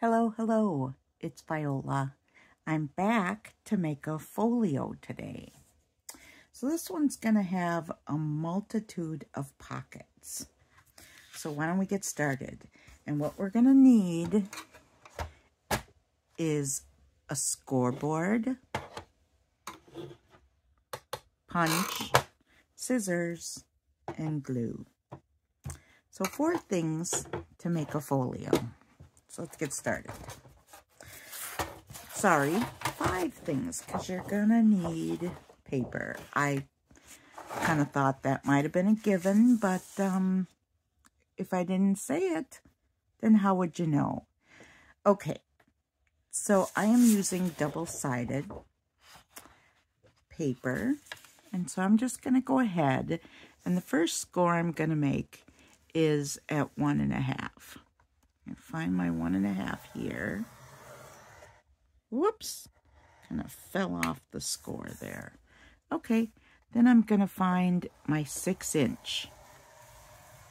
Hello, hello, it's Viola. I'm back to make a folio today. So this one's going to have a multitude of pockets. So why don't we get started? And what we're going to need is a scoreboard, punch, scissors, and glue. So four things to make a folio. So let's get started. Sorry, five things because you're going to need paper. I kind of thought that might have been a given, but um, if I didn't say it, then how would you know? Okay, so I am using double-sided paper, and so I'm just going to go ahead, and the first score I'm going to make is at one and a half find my one and a half here. Whoops, kind of fell off the score there. Okay, then I'm going to find my six inch.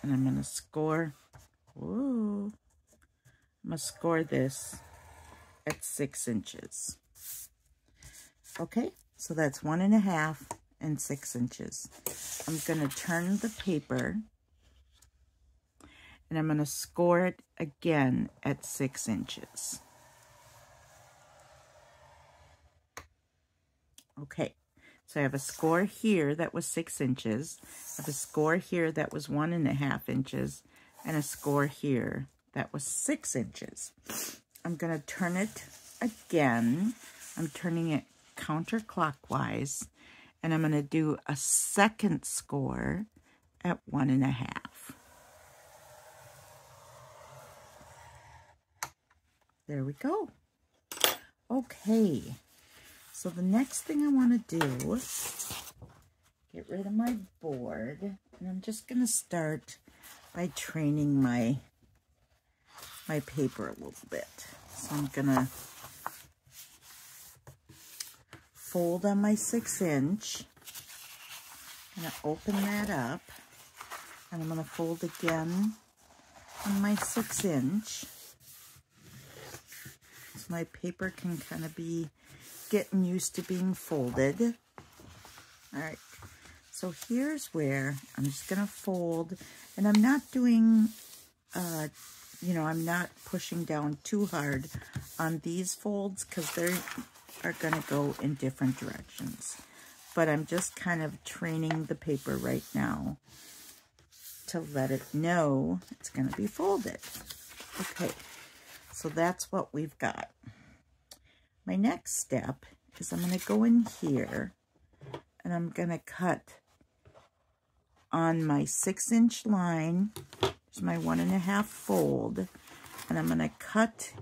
And I'm going to score, whoa, I'm going to score this at six inches. Okay, so that's one and a half and six inches. I'm going to turn the paper and I'm going to score it again at six inches. Okay, so I have a score here that was six inches, I have a score here that was one and a half inches, and a score here that was six inches. I'm going to turn it again. I'm turning it counterclockwise, and I'm going to do a second score at one and a half. There we go. Okay, so the next thing I want to do, get rid of my board, and I'm just going to start by training my, my paper a little bit. So I'm going to fold on my six inch, I'm going to open that up, and I'm going to fold again on my six inch my paper can kind of be getting used to being folded. All right, so here's where I'm just going to fold, and I'm not doing, uh, you know, I'm not pushing down too hard on these folds because they are going to go in different directions. But I'm just kind of training the paper right now to let it know it's going to be folded. Okay, so that's what we've got. My next step is I'm going to go in here and I'm going to cut on my six inch line. There's my one and a half fold. And I'm going to cut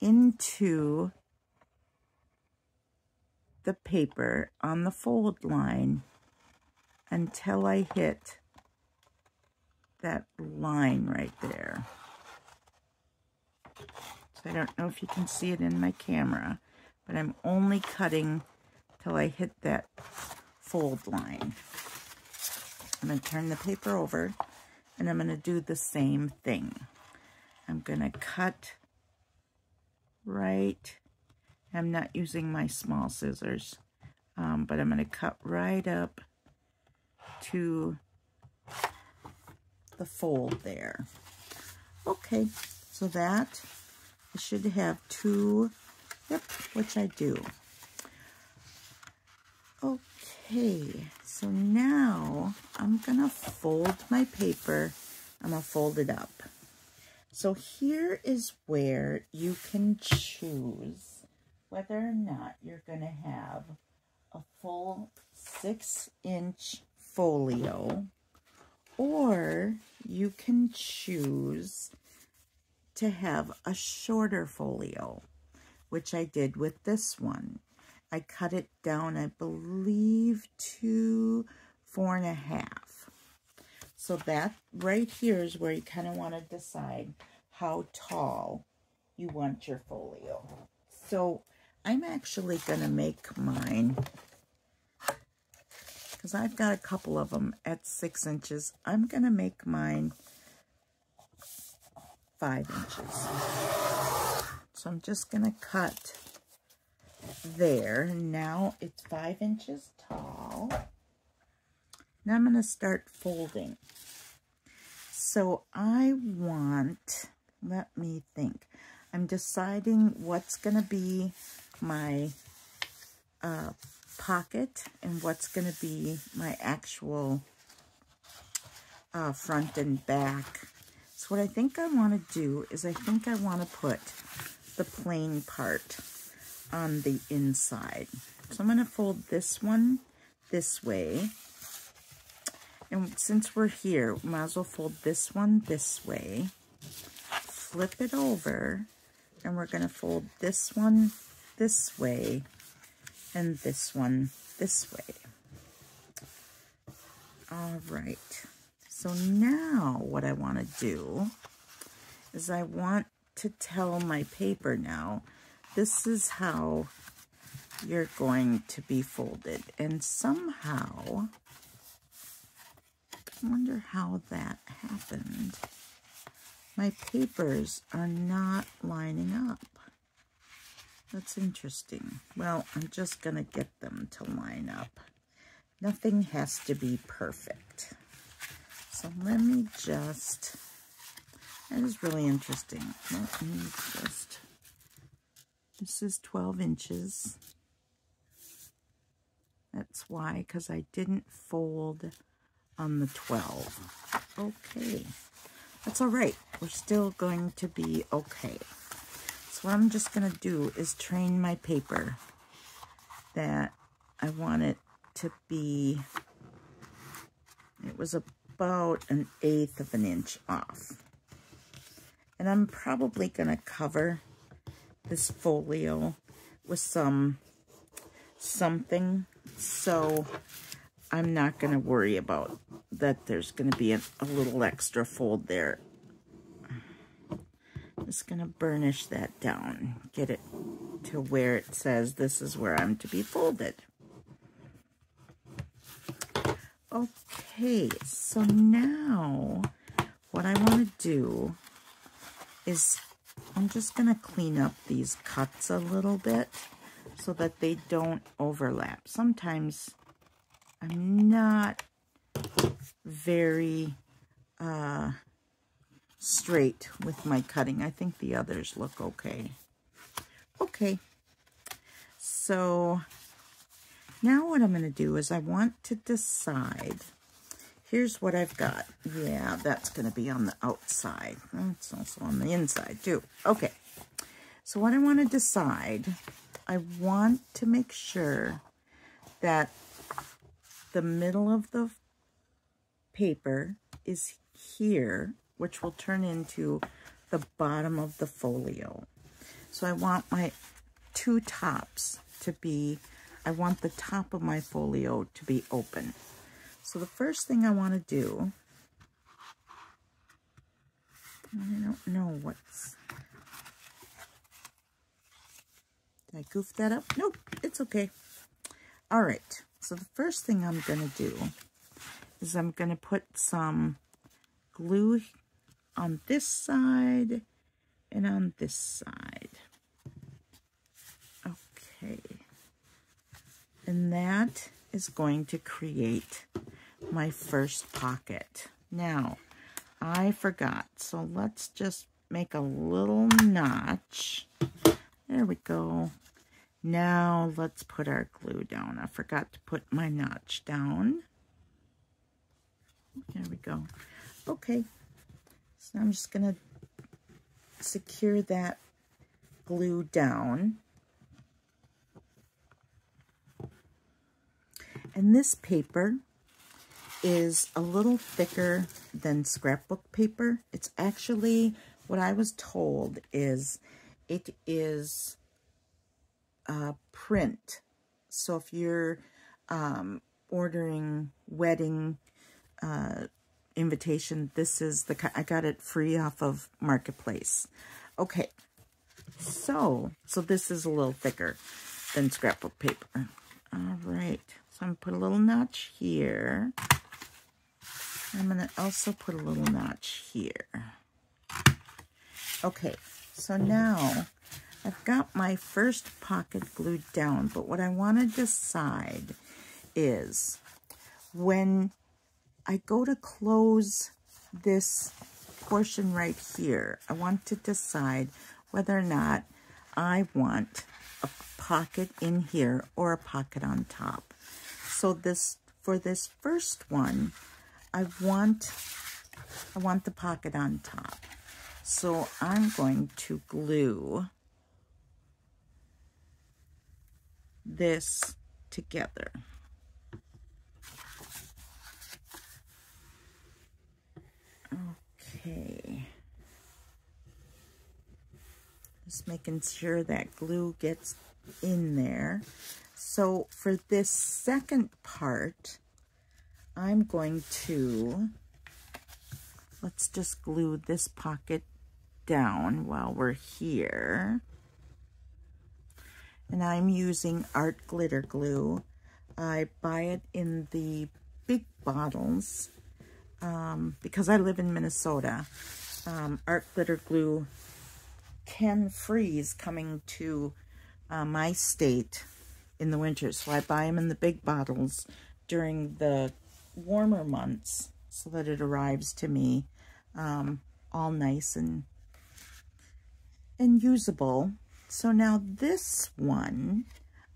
into the paper on the fold line until I hit that line right there. So I don't know if you can see it in my camera, but I'm only cutting till I hit that fold line. I'm going to turn the paper over and I'm going to do the same thing. I'm going to cut right, I'm not using my small scissors, um, but I'm going to cut right up to the fold there. Okay, so that I should have two, yep, which I do. Okay, so now I'm to fold my paper. I'm to fold it up. So here is where you can choose whether or not you're to have a full six inch folio or you can choose to have a shorter folio, which I did with this one. I cut it down, I believe, to four and a half. So that right here is where you kind of want to decide how tall you want your folio. So I'm actually going to make mine, because I've got a couple of them at six inches. I'm going to make mine five inches. So I'm just going to cut there. Now it's five inches tall. Now I'm going to start folding. So I want, let me think. I'm deciding what's going to be my uh, pocket and what's going to be my actual uh, front and back. What I think I want to do is I think I want to put the plain part on the inside. So I'm going to fold this one this way. And since we're here, we might as well fold this one this way. Flip it over. And we're going to fold this one this way. And this one this way. All right. So now what I want to do is I want to tell my paper now, this is how you're going to be folded. And somehow, I wonder how that happened. My papers are not lining up. That's interesting. Well, I'm just going to get them to line up. Nothing has to be perfect. So let me just, that is really interesting. Let me just, this is 12 inches. That's why, because I didn't fold on the 12. Okay, that's all right. We're still going to be okay. So what I'm just going to do is train my paper that I want it to be, it was a about an eighth of an inch off. And I'm probably going to cover this folio with some something so I'm not going to worry about that there's going to be a, a little extra fold there. Just going to burnish that down, get it to where it says this is where I'm to be folded. Okay, so now what I want to do is I'm just going to clean up these cuts a little bit so that they don't overlap. Sometimes I'm not very uh, straight with my cutting. I think the others look okay. Okay, so now what I'm going to do is I want to decide, here's what I've got. Yeah, that's going to be on the outside. It's also on the inside too. Okay, so what I want to decide, I want to make sure that the middle of the paper is here, which will turn into the bottom of the folio. So I want my two tops to be I want the top of my folio to be open. So the first thing I want to do, I don't know what's, did I goof that up? Nope, it's okay. All right, so the first thing I'm going to do is I'm going to put some glue on this side and on this side. Okay. And that is going to create my first pocket. Now, I forgot. So let's just make a little notch. There we go. Now let's put our glue down. I forgot to put my notch down. There we go. Okay. So I'm just to secure that glue down. And this paper is a little thicker than scrapbook paper. It's actually, what I was told is, it is a print. So if you're um, ordering wedding uh, invitation, this is the, I got it free off of Marketplace. Okay, so, so this is a little thicker than scrapbook paper. All right. So I'm going to put a little notch here. I'm going to also put a little notch here. Okay, so now I've got my first pocket glued down, but what I want to decide is when I go to close this portion right here, I want to decide whether or not I want a pocket in here or a pocket on top. So this for this first one, I want I want the pocket on top. So I'm going to glue this together. Okay. Just making sure that glue gets in there. So for this second part, I'm going to, let's just glue this pocket down while we're here. And I'm using Art Glitter Glue. I buy it in the big bottles um, because I live in Minnesota. Um, Art Glitter Glue can freeze coming to uh, my state in the winter. So I buy them in the big bottles during the warmer months so that it arrives to me um, all nice and and usable. So now this one,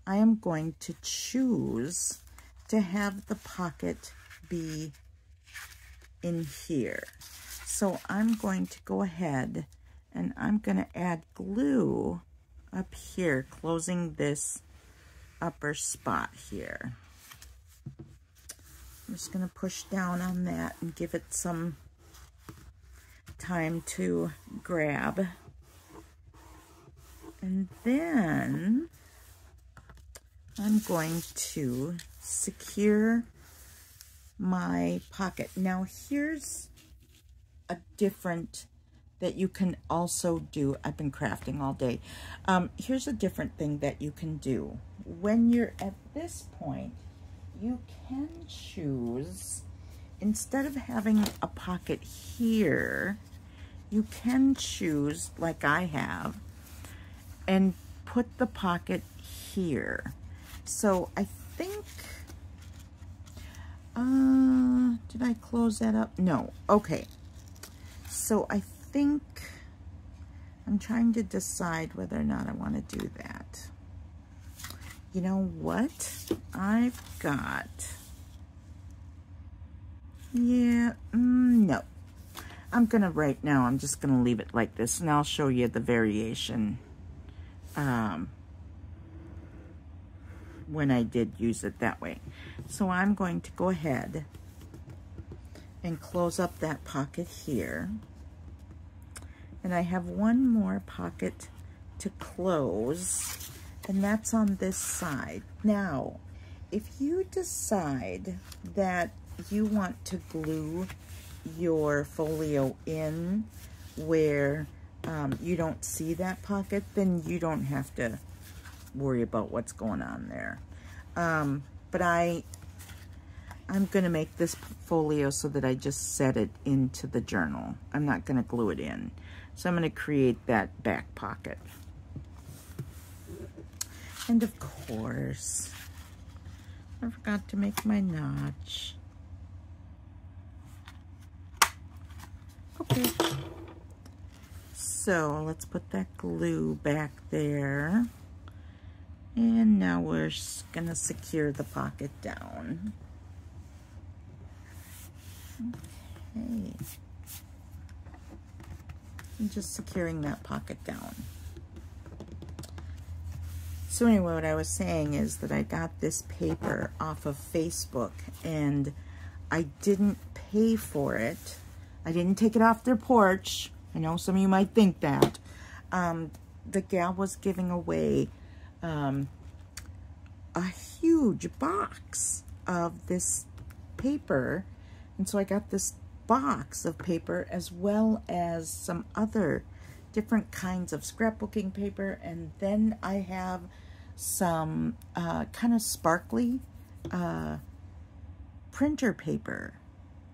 I am going to choose to have the pocket be in here. So I'm going to go ahead and I'm going to add glue up here, closing this upper spot here. I'm just going to push down on that and give it some time to grab. And then I'm going to secure my pocket. Now here's a different that you can also do. I've been crafting all day. Um, here's a different thing that you can do. When you're at this point, you can choose, instead of having a pocket here, you can choose, like I have, and put the pocket here. So I think, uh, did I close that up? No, okay. So I think, I'm trying to decide whether or not I want to do that. You know what? I've got, yeah, mm, no. I'm going to, right now, I'm just going to leave it like this, and I'll show you the variation um, when I did use it that way. So I'm going to go ahead and close up that pocket here. And I have one more pocket to close, and that's on this side. Now, if you decide that you want to glue your folio in where um, you don't see that pocket, then you don't have to worry about what's going on there. Um, but I, I'm going to make this folio so that I just set it into the journal. I'm not going to glue it in. So I'm going to create that back pocket. And of course, I forgot to make my notch. Okay. So let's put that glue back there. And now we're going to secure the pocket down. Okay. I'm just securing that pocket down. So anyway, what I was saying is that I got this paper off of Facebook and I didn't pay for it. I didn't take it off their porch. I know some of you might think that. Um, the gal was giving away um, a huge box of this paper. And so I got this box of paper as well as some other different kinds of scrapbooking paper. And then I have some uh, kind of sparkly uh, printer paper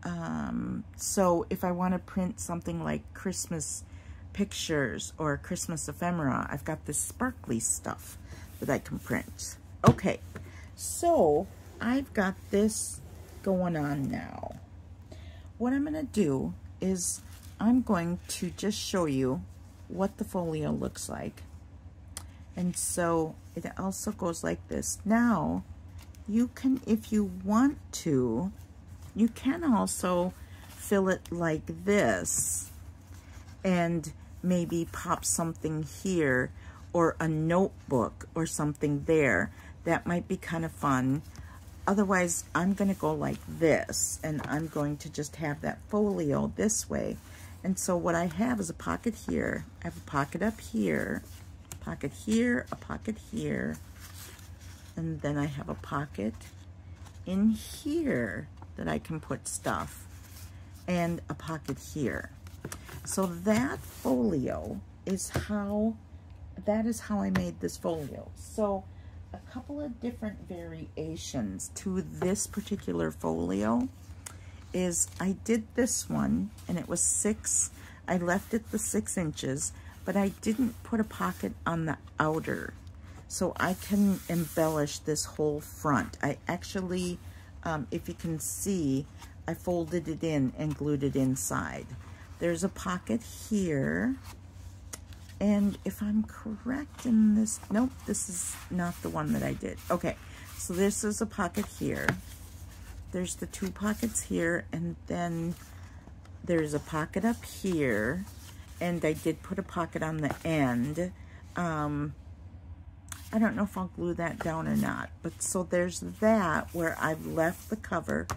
um, so if I want to print something like Christmas pictures or Christmas ephemera. I've got this sparkly stuff that I can print. Okay, so I've got this going on now. What I'm going to do is I'm going to just show you what the folio looks like. And so it also goes like this. Now, you can, if you want to, you can also fill it like this and maybe pop something here or a notebook or something there. That might be kind of fun. Otherwise, I'm going to go like this, and I'm going to just have that folio this way. And so what I have is a pocket here. I have a pocket up here, pocket here, a pocket here, and then I have a pocket in here that I can put stuff, and a pocket here. So that folio is how, that is how I made this folio. So a couple of different variations to this particular folio is I did this one and it was six, I left it the six inches, but I didn't put a pocket on the outer. So I can embellish this whole front. I actually, um, if you can see, I folded it in and glued it inside. There's a pocket here and if I'm correct in this, nope, this is not the one that I did. Okay, so this is a pocket here. There's the two pockets here, and then there's a pocket up here, and I did put a pocket on the end. Um, I don't know if I'll glue that down or not, but so there's that where I've left the cover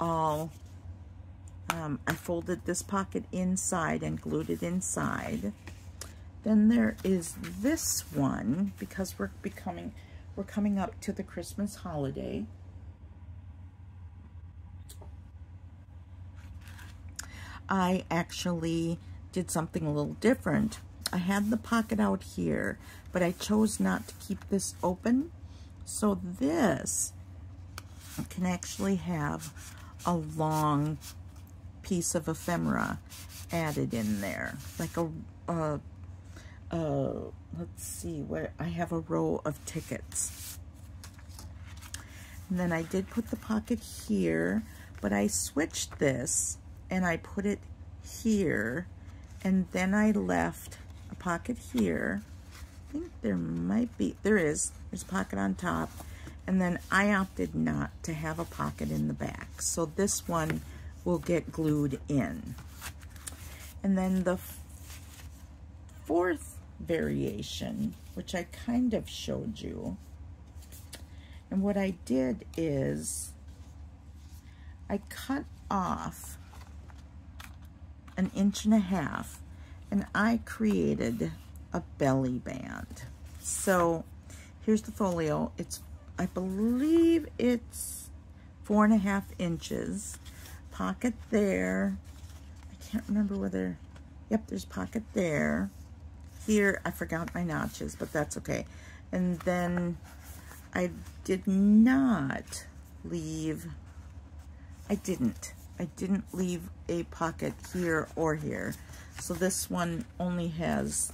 all, um, I folded this pocket inside and glued it inside. Then there is this one, because we're becoming, we're coming up to the Christmas holiday. I actually did something a little different. I had the pocket out here, but I chose not to keep this open. So this can actually have a long piece of ephemera added in there, like a, a uh, let's see, where I have a row of tickets. And then I did put the pocket here, but I switched this and I put it here. And then I left a pocket here. I think there might be, there is, there's a pocket on top. And then I opted not to have a pocket in the back. So this one will get glued in. And then the fourth variation, which I kind of showed you. And what I did is I cut off an inch and a half and I created a belly band. So here's the folio. It's, I believe it's four and a half inches. Pocket there. I can't remember whether, yep, there's pocket there. Here, I forgot my notches, but that's okay. And then I did not leave, I didn't. I didn't leave a pocket here or here. So this one only has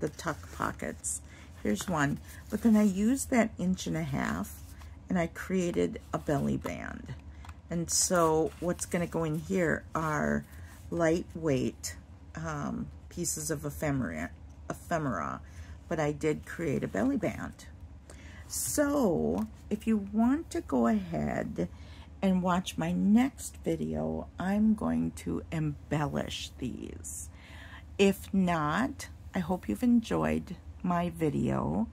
the tuck pockets. Here's one. But then I used that inch and a half and I created a belly band. And so what's going to go in here are lightweight um, pieces of ephemera, ephemera, but I did create a belly band. So if you want to go ahead and watch my next video, I'm going to embellish these. If not, I hope you've enjoyed my video.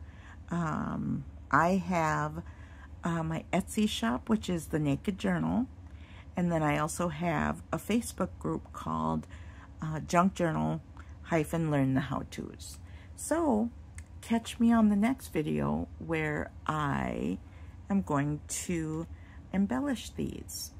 Um, I have uh, my Etsy shop, which is the Naked Journal. And then I also have a Facebook group called uh, Junk Journal hyphen learn the how-tos. So catch me on the next video where I am going to embellish these.